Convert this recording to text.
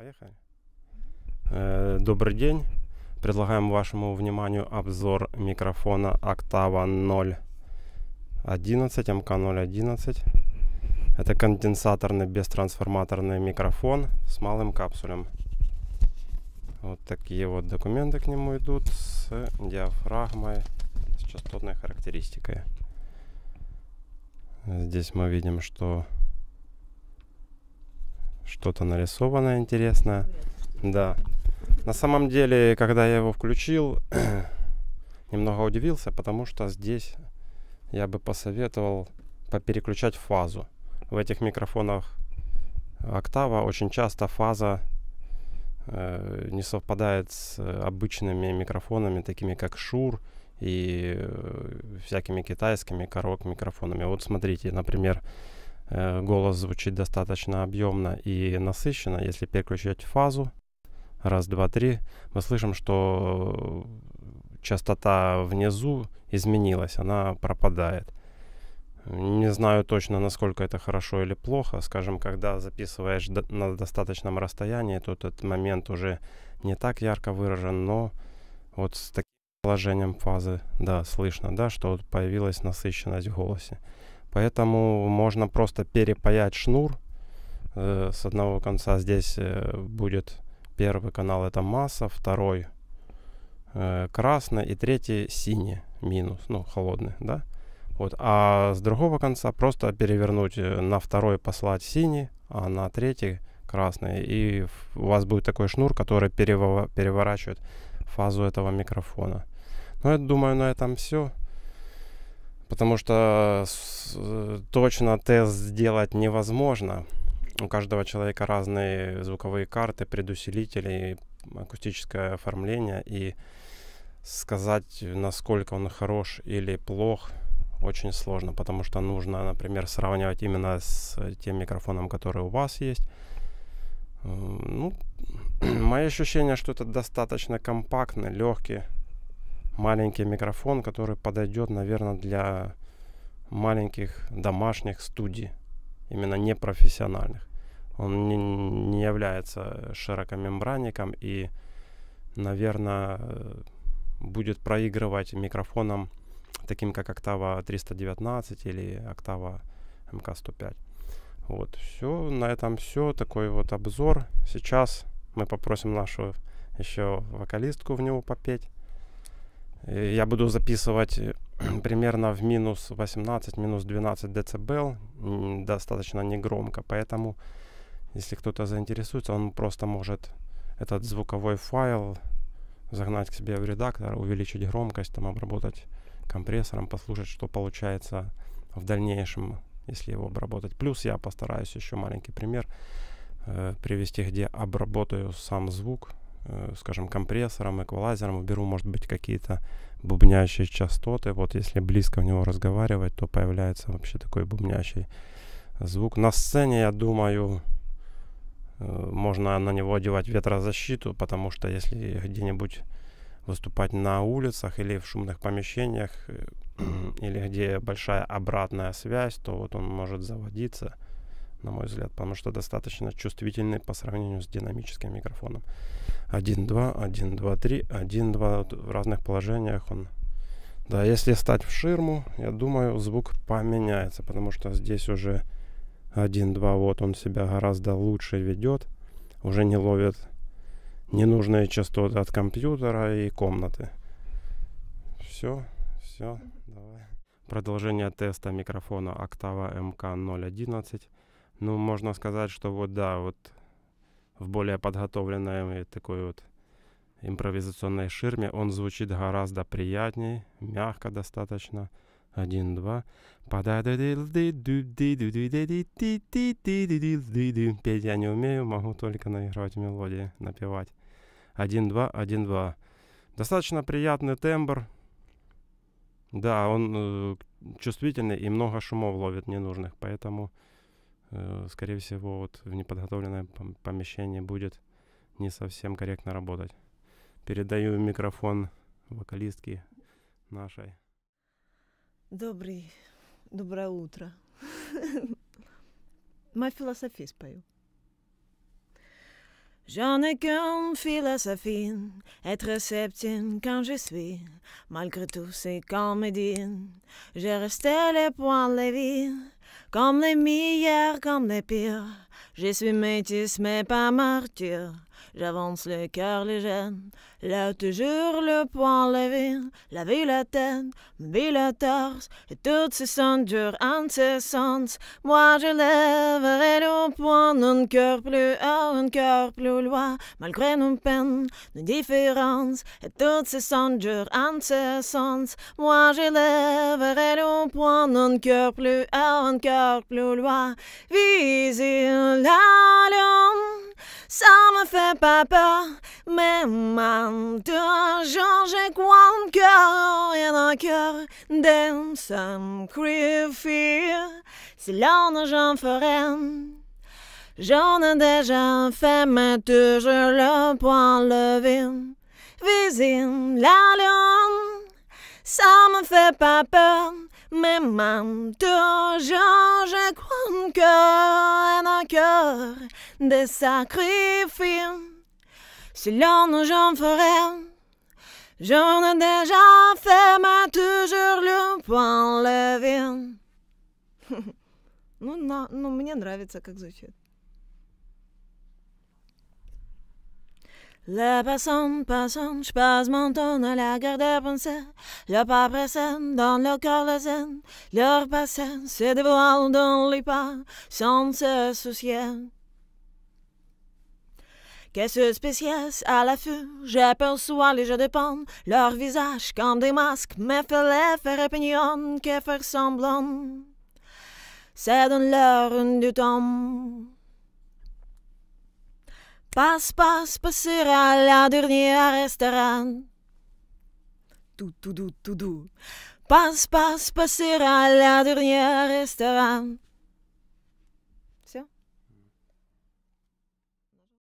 Поехали. Э, добрый день. Предлагаем вашему вниманию обзор микрофона Octava 011, MK011. Это конденсаторный бестрансформаторный микрофон с малым капсулем. Вот такие вот документы к нему идут с диафрагмой, с частотной характеристикой. Здесь мы видим, что что-то нарисованное интересное. Да. На самом деле, когда я его включил, немного удивился, потому что здесь я бы посоветовал попереключать фазу. В этих микрофонах октава очень часто фаза э, не совпадает с обычными микрофонами, такими как Шур и э, всякими китайскими корок микрофонами. Вот смотрите, например, э, голос звучит достаточно объемно и насыщенно. Если переключать фазу, раз, два, три, мы слышим, что частота внизу изменилась, она пропадает. Не знаю точно, насколько это хорошо или плохо. Скажем, когда записываешь на достаточном расстоянии, то этот момент уже не так ярко выражен, но вот с таким положением фазы, да, слышно, да, что появилась насыщенность в голосе. Поэтому можно просто перепаять шнур э, с одного конца. Здесь э, будет Первый канал это масса, второй э, красный и третий синий минус, ну холодный, да. Вот, а с другого конца просто перевернуть на второй послать синий, а на третий красный, и у вас будет такой шнур, который переворачивает фазу этого микрофона. Ну, я думаю, на этом все. Потому что э, точно тест сделать невозможно у каждого человека разные звуковые карты, предусилители, акустическое оформление. И сказать, насколько он хорош или плох, очень сложно, потому что нужно, например, сравнивать именно с тем микрофоном, который у вас есть. Ну, мое ощущение, что это достаточно компактный, легкий, маленький микрофон, который подойдет, наверное, для маленьких домашних студий, именно непрофессиональных. Он не, не является широкомембранником и, наверное, будет проигрывать микрофоном таким как Octava 319 или Octava MK105. Вот, все, на этом все, такой вот обзор. Сейчас мы попросим нашу еще вокалистку в него попеть. Я буду записывать примерно в минус 18, минус 12 дБ, достаточно негромко, поэтому если кто-то заинтересуется, он просто может этот звуковой файл загнать к себе в редактор, увеличить громкость, там обработать компрессором, послушать, что получается в дальнейшем, если его обработать. Плюс я постараюсь еще маленький пример э, привести, где обработаю сам звук, э, скажем, компрессором, эквалайзером, уберу, может быть, какие-то бубнящие частоты. Вот если близко в него разговаривать, то появляется вообще такой бубнящий звук. На сцене, я думаю, Э, можно на него одевать ветрозащиту, потому что если где-нибудь выступать на улицах или в шумных помещениях, э, или где большая обратная связь, то вот он может заводиться, на мой взгляд, потому что достаточно чувствительный по сравнению с динамическим микрофоном. 1.2, 1.2.3, 1.2 в разных положениях он да, если стать в ширму, я думаю, звук поменяется, потому что здесь уже 1-2, вот он себя гораздо лучше ведет, уже не ловит ненужные частоты от компьютера и комнаты. Все, все, давай. Продолжение теста микрофона Octava MK011. Ну, можно сказать, что вот да, вот в более подготовленной такой вот импровизационной ширме он звучит гораздо приятнее, мягко достаточно. Один, два. Петь я не умею, могу только наигрывать мелодии, напевать. Один, два, один, два. Достаточно приятный тембр. Да, он э, чувствительный и много шумов ловит ненужных, поэтому, скорее всего, вот в неподготовленном помещении будет не совсем корректно работать. Передаю микрофон вокалистке нашей. Добрый, доброе утро. Ma filosofia спою. J'en ai qu'une philosophie, être sceptique quand je suis, malgré tout c'est comédies. J'ai resté les points levis, comme les meilleurs, comme les pires. Je suis métis mais pas martyr. J'avance le cœur léger, là toujours le poing levé, laver la tête, me la torse, et toutes ces sons durent incessantes. Moi je lèverai le poing, un cœur plus haut, un cœur plus loin, malgré nos peines, nos différences, et toutes ces sons durent incessantes. Moi je lèverai le poing, un cœur plus haut, un cœur plus loin, viser la lune. Ça me fait pas peur, mais maintenant j'ai quoi de cœur et un cœur d'un sacrifice. Si l'on j'en ferai, j'en ai déjà fait, mais toujours le point levé. Viser la lune, ça me fait pas peur. Mais maintenant, j'ai crois cœur un cœur de sacrifices. Si l'on j'en ferai, j'en ai déjà fait, mais toujours le point levé. ну, на, ну, мне нравится, как звучит. La personne passante, je passe mon temps à la garde à penser. Le pas pressant dans le corps la scène. Leur passé se dévoile dans les pas sans se soucier. Qu'est-ce spécial? À la l'affût? J'aperçois les jeux de pommes, leur visage comme des masques, mais fait l'effet opinion que faire semblant. C'est dans l'heure du temps. Passe, passe, passera la dernière restaurant. Tout, tout doux, tout doux. Passe, passe, passera la dernière restaurant.